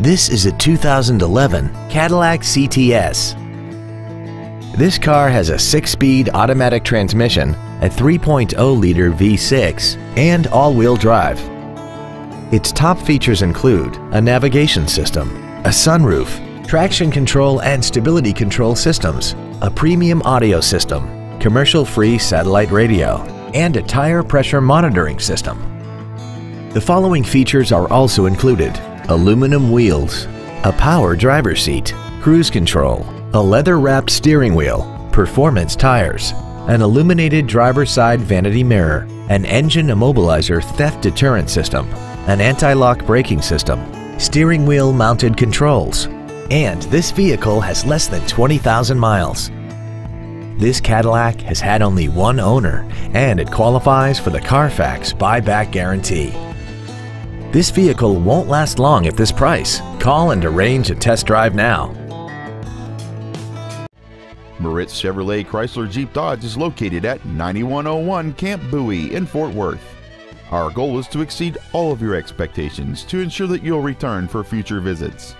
This is a 2011 Cadillac CTS. This car has a 6-speed automatic transmission, a 3.0-liter V6, and all-wheel drive. Its top features include a navigation system, a sunroof, traction control and stability control systems, a premium audio system, commercial-free satellite radio, and a tire pressure monitoring system. The following features are also included aluminum wheels, a power driver's seat, cruise control, a leather-wrapped steering wheel, performance tires, an illuminated driver's side vanity mirror, an engine immobilizer theft deterrent system, an anti-lock braking system, steering wheel mounted controls, and this vehicle has less than 20,000 miles. This Cadillac has had only one owner and it qualifies for the Carfax buyback guarantee. This vehicle won't last long at this price. Call and arrange a test drive now. Moritz Chevrolet Chrysler Jeep Dodge is located at 9101 Camp Bowie in Fort Worth. Our goal is to exceed all of your expectations to ensure that you'll return for future visits.